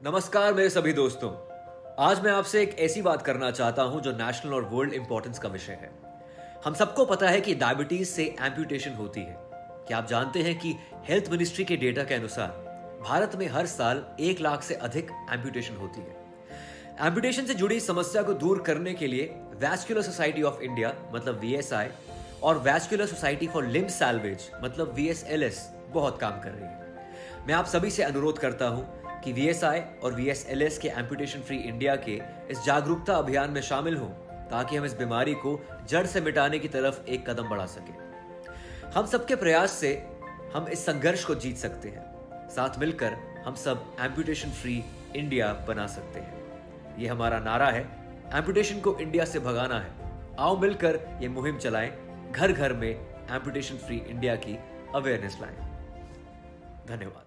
नमस्कार मेरे सभी दोस्तों। आज मैं आपसे एक ऐसी बात करना चाहता हूँ जो नेशनल और वर्ल्ड इंपॉर्टेंस का विषय है। हम सबको पता है कि डायबिटीज़ से एम्प्यूटेशन होती है। क्या आप जानते हैं कि हेल्थ मिनिस्ट्री के डेटा के अनुसार भारत में हर साल एक लाख से अधिक एम्प्यूटेशन होती है। एम्प्यूटेशन से जुड़ी समस्या को दूर करने के लिए वैस्कुलर सोसाइटी ऑफ़ इंडिया मतलब वीएसआई और vascular society for limb salvage मतलब वीएसएलएस बहुत काम कर रही है। मैं आप सभी से अनुरोध करता हूँ कि वीएसआई और वीएसएलएस के एम्पुटेशन फ्री इंडिया के इस जागरूकता अभियान में शामिल हों, ताकि हम इस बीमारी को जड़ से मिटाने की तरफ़ एक कदम बढ़ा सके। हम सबके प्रयास से हम इस संघर्ष को जीत सकते हैं। साथ मिलकर हम सब एम्पुटेशन फ्री इंडिया बना सकते हैं। ये हमारा नारा है। एम्पुटेशन को इंडिया से भगाना है। आओ मिलकर ये मुहिम चलाएँ। घर घर में एम्पुटेशन फ्री इंडिया की अवेयरनेस लाएँ। धन्यवाद।